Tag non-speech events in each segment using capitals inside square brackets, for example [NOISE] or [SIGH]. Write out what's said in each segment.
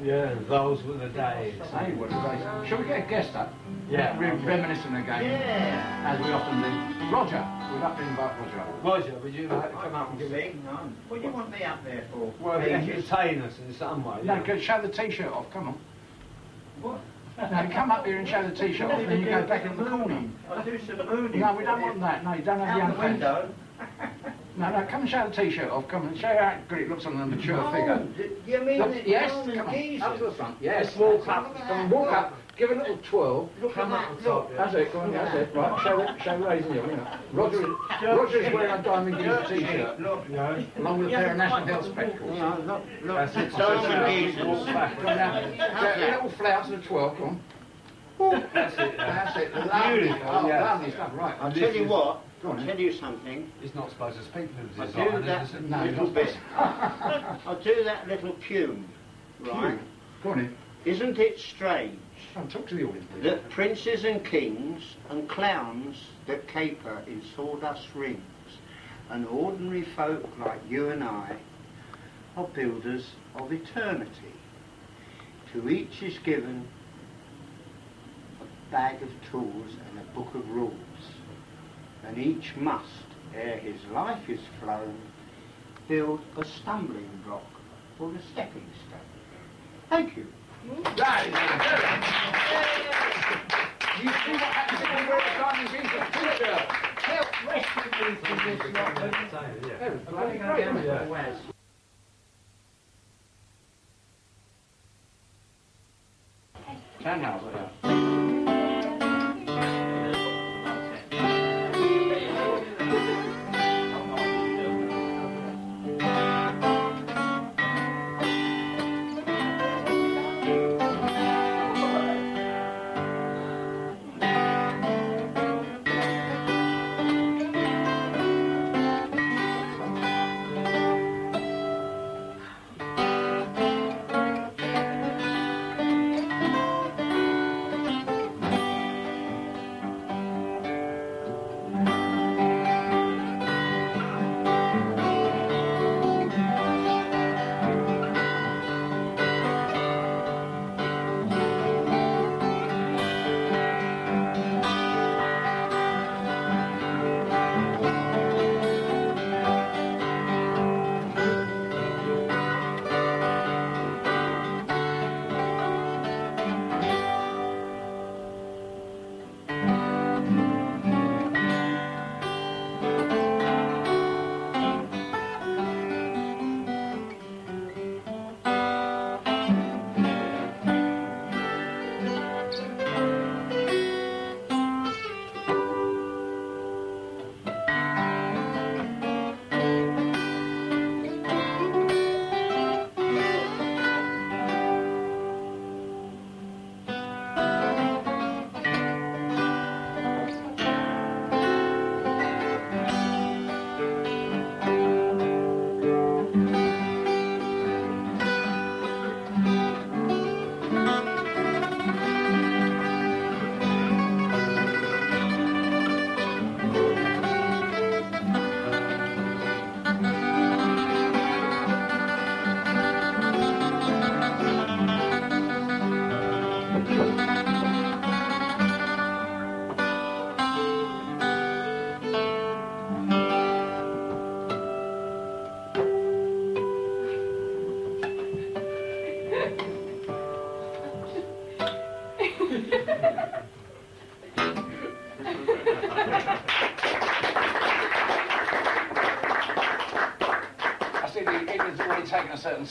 impressed by that. Yeah, those were the days. Hey, what a day. Shall we get a guest up? Yeah. Re- reminiscing again. Yeah. As we often do. Roger. We'd love to invite Roger. Roger, would you like to come up and give See? it? None. What do you want me up there for? Well, Ages. Entertain us in some way. No, yeah. go show the t-shirt off, come on. What? No, come up here and show the t-shirt off, then you go back in the corner. I'll do some mooning. No, we don't want that. No, you don't have the Out young the window. No, no, come and show the t-shirt off. Come and show how good it looks on a mature Oh, figure. d- You mean Look, the yes, come on, geezers? up to the front. Yes, walk up. Come on, walk up. Give a little twirl. Look Come at up that, on top, look. That's it. Go on, that's it. Right, show it. Show raising you. you know. Roger, is- Roger's wearing a diamond geezer t-shirt Look, No. along with a pair of National Health spectacles. no, look, look. That's it. Roman geezers. Come on now. A little flounce and a twirl. Come on. That's it. That's it. Lovely. Beautiful, Oh, yeah. lovely stuff. Right. I'll tell you what, Go on, I'll then. tell you something. He's not supposed to speak to I'll do design, that is it? No, little not bit. [LAUGHS] I'll do that little pume, right? Go on in. Isn't it strange Come on, talk to the audience. please. that princes and kings and clowns that caper in sawdust rings and ordinary folk like you and I are builders of eternity. To each is given a bag of tools and a book of rules, and each must, ere his life is flown, build a stumbling block or a stepping stone. Thank you. Right. You see what happens if you wear a diamond geezer t-shirt? Help rescue me from this lot. Oh, yeah. Yeah, bloody great, isn't it? Yeah.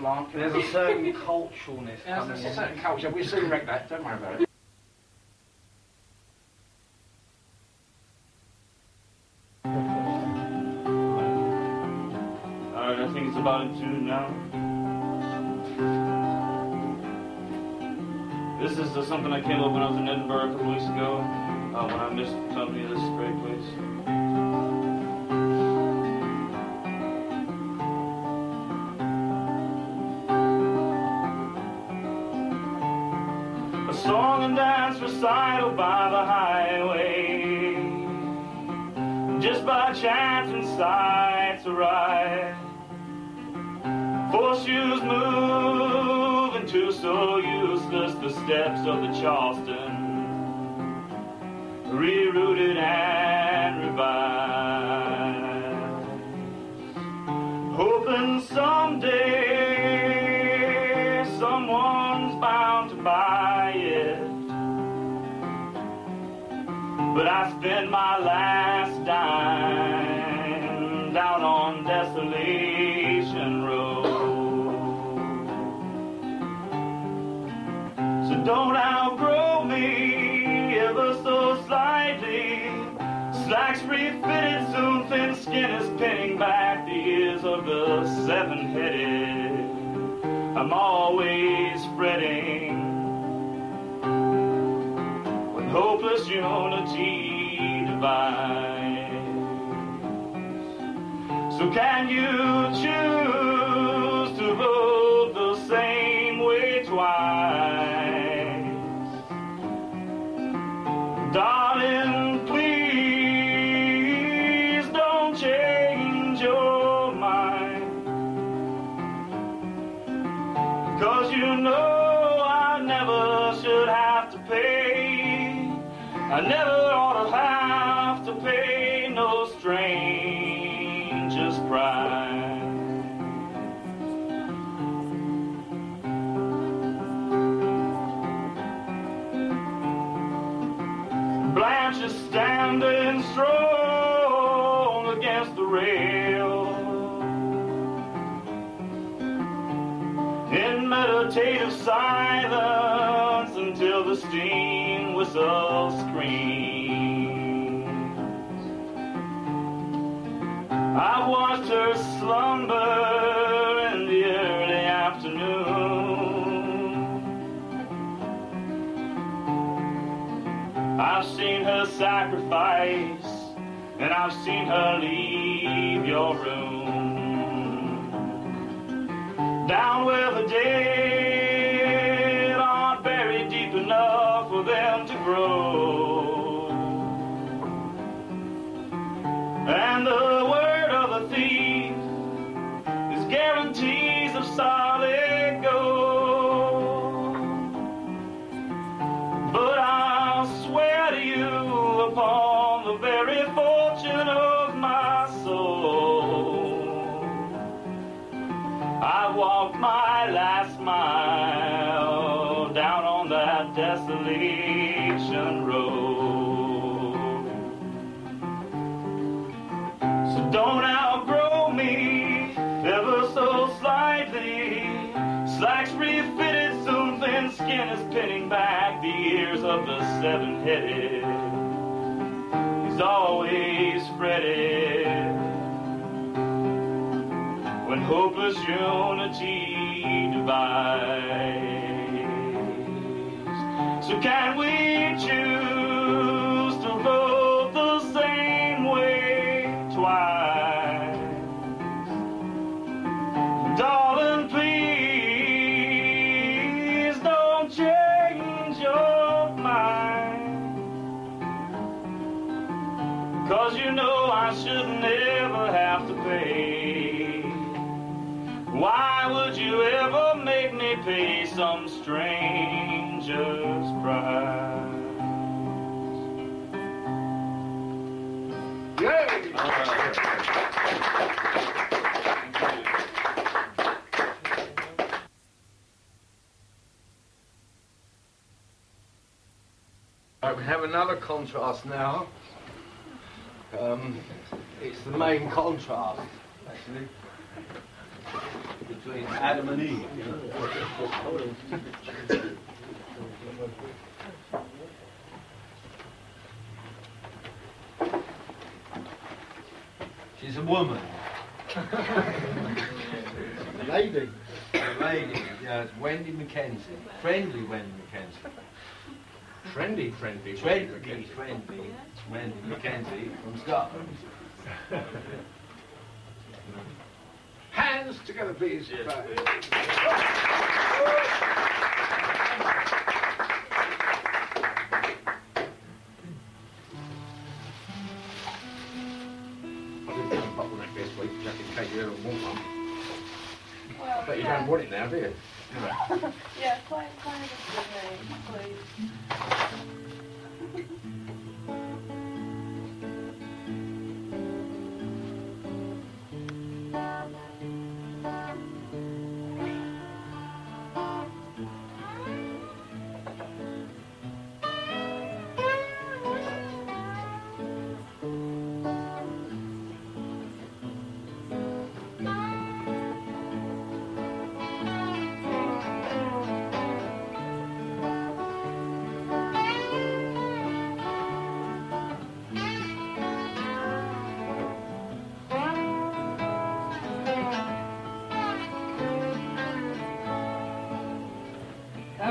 Taken slant. There's a certain culturalness Yeah, coming there's a certain culture. We'll soon wreck that. Don't worry about it. Alright, I think it's about in tune now. This is uh, something I came up when I was in Edinburgh a couple weeks ago, uh, when I missed the company of this great place. Steps of the Charleston, rerouted and revived. Hoping someday someone's bound to buy it. But I spent my last dime down on Desolation seven-headed. I'm always fretting when hopeless unity divides. So can you choose You know I never should have to pay. I never ought to have to pay no stranger's sacrifice, and I've seen her leave your room. Down where the dead seven-headed. He's always fretted when hopeless unity divides. So can we choose We have another contrast now. Um, it's the main contrast, actually, between Adam and Eve. She's a woman. a [LAUGHS] Lady. A lady, yeah, Wendy Mackenzie. Friendly Wendy Mackenzie. Friendly, friendly. Friendly, friendly Wendy Mackenzie from Scotland. Hands together, please. I didn't have a bottleneck this week, just in case you ever want one. But you don't want it now, do you? yeah, climb, climb, please. [LAUGHS]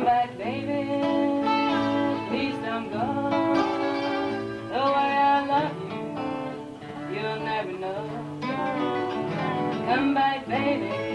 come back, baby. Please don't go. The way I love you, you'll never know. Come back, baby.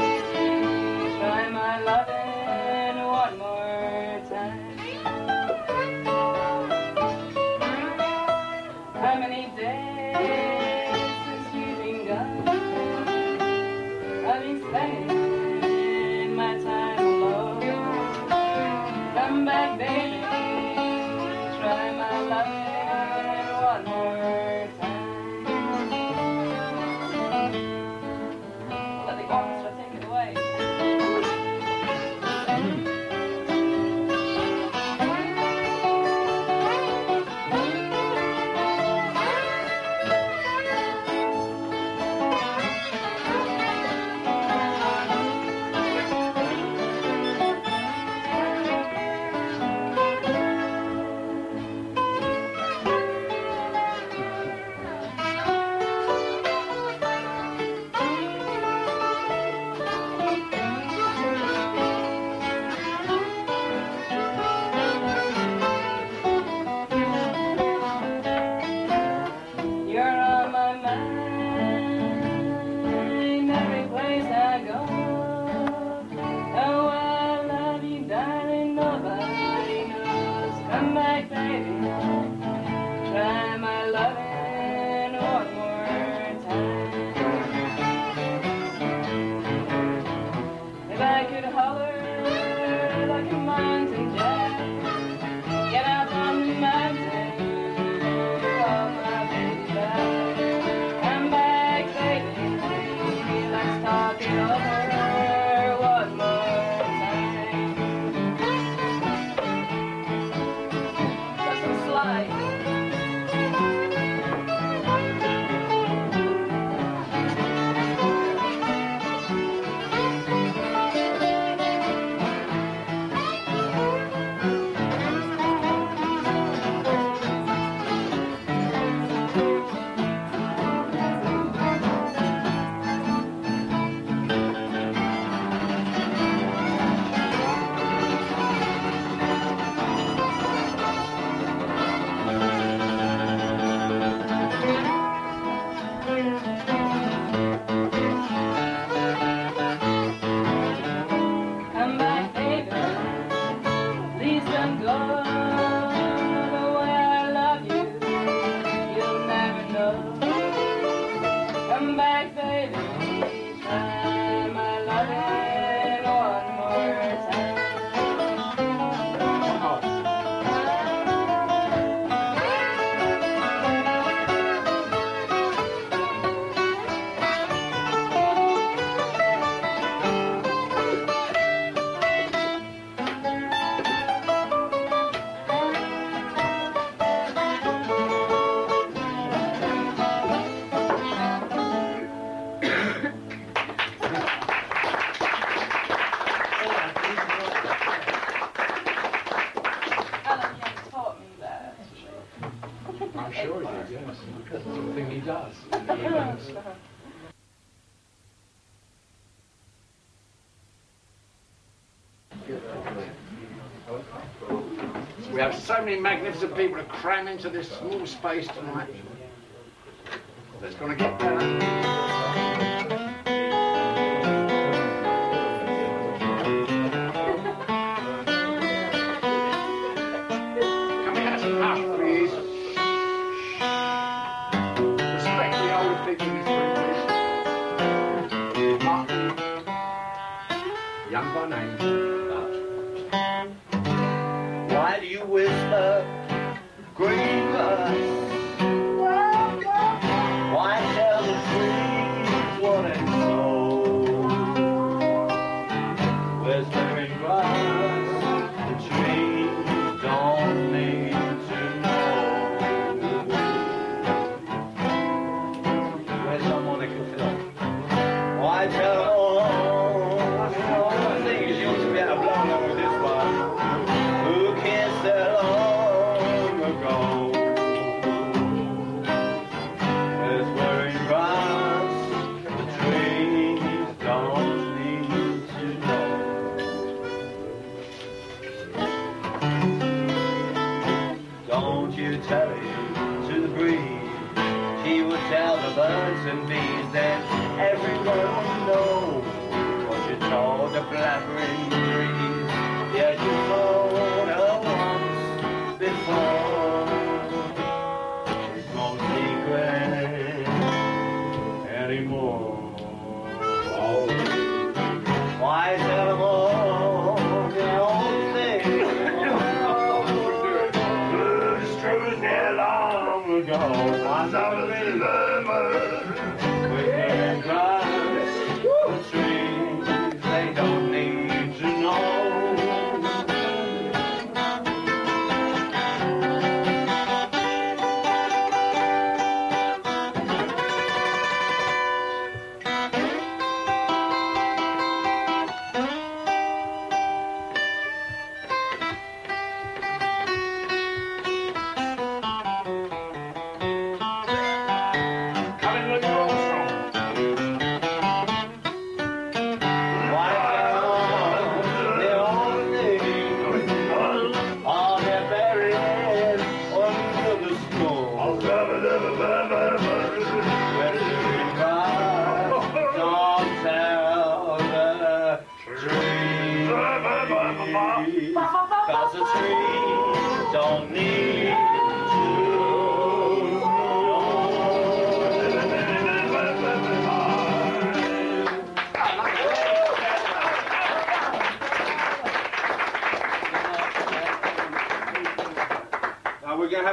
many magnificent people to cram into this small space tonight. That's going to get better.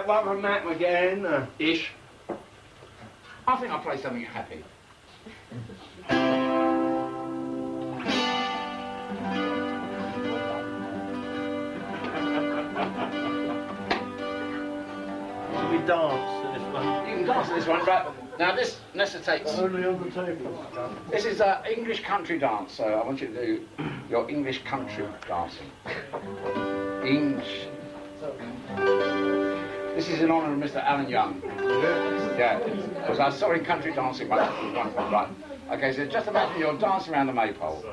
Now we're going to have one from Mac McGann. Uh, Ish. I think I'll play something happy. we dance to this one. You can dance to this one, right? Now this necessitates. Only on the table. This is uh, English country dance, so I want you to do your English country dancing. English. This is in honour of Mr. Alan Young. Yeah, because I saw him country dancing once. once right. Okay, so just imagine you're dancing around the maypole.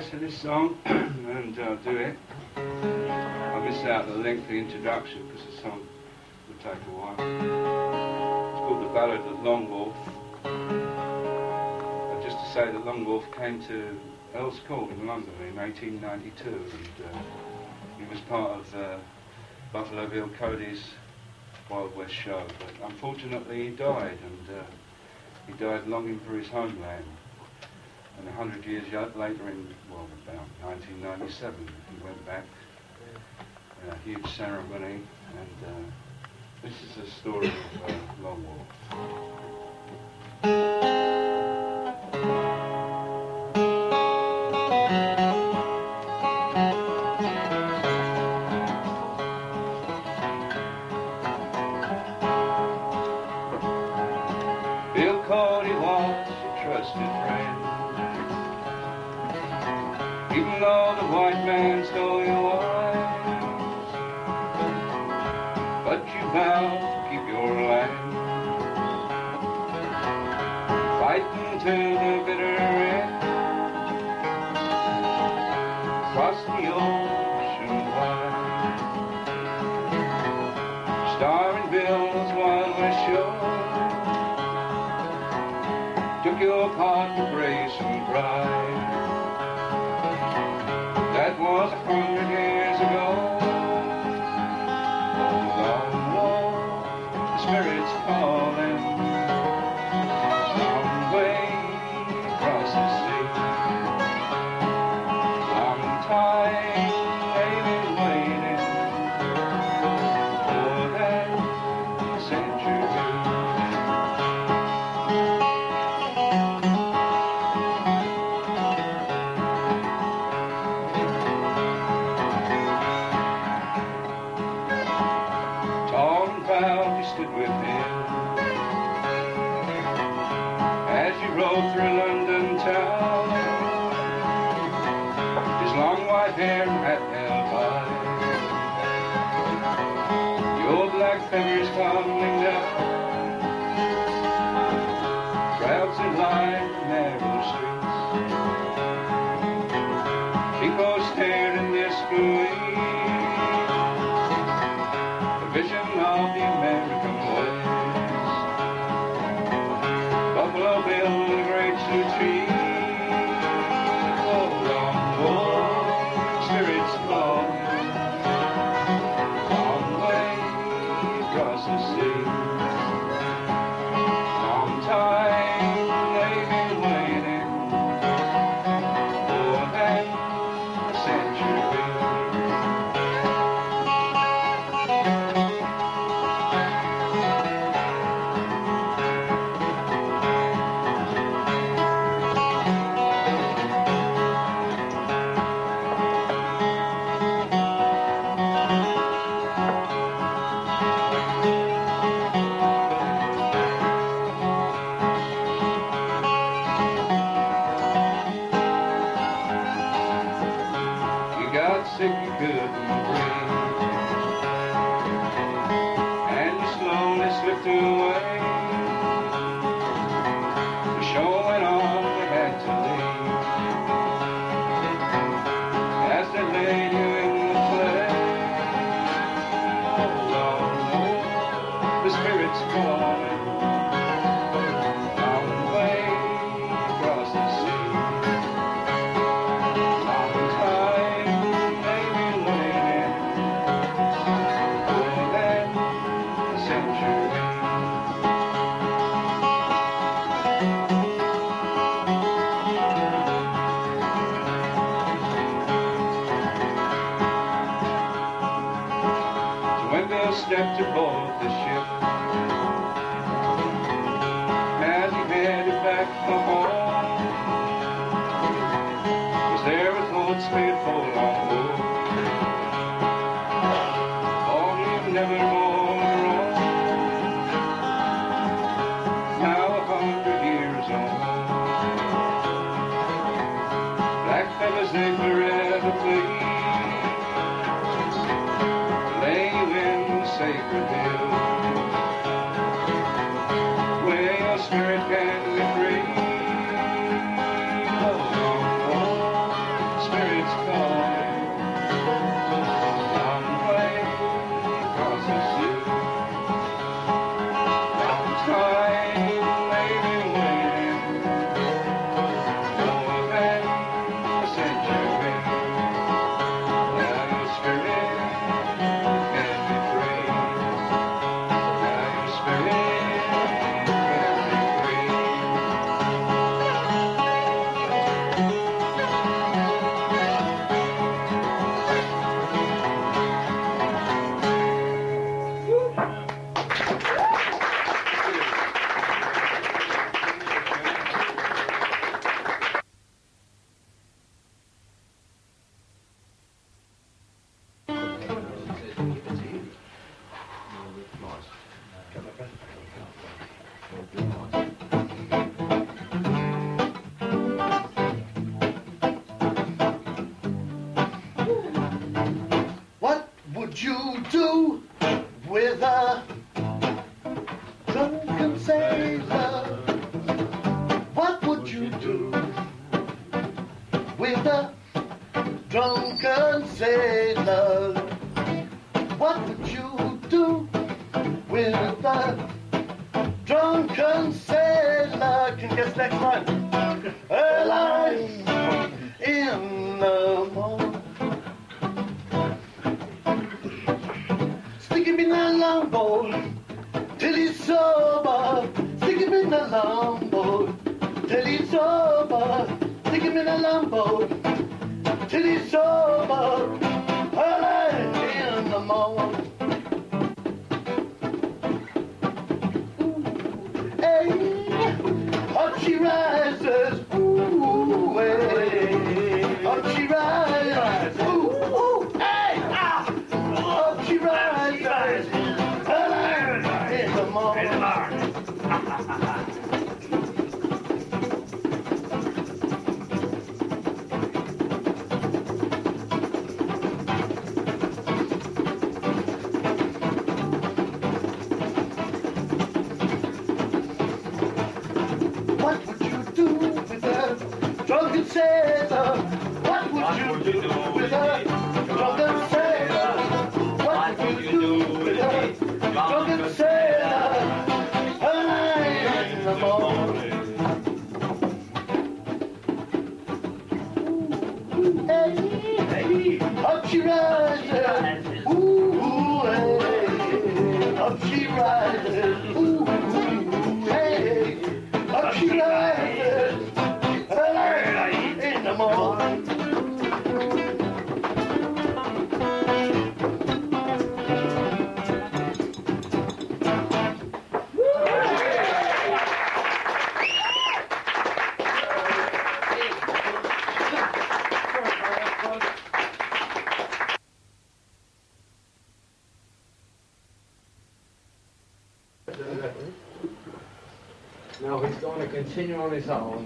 rest of this song [CLEARS THROAT] and I'll do it. I miss out the lengthy introduction because the song will take a while. It's called The Ballad of Long Wolf. Just to say that Long Wolf came to Earl's Court in London in 1892 and uh, he was part of uh, Buffalo Bill Cody's Wild West show. But unfortunately he died and uh, he died longing for his homeland. And a hundred years later, in well, about 1997, he went back. Uh, in A huge ceremony, and uh, this is a story of uh, Long Wolf. container bitter As you roll through till he's. お姉。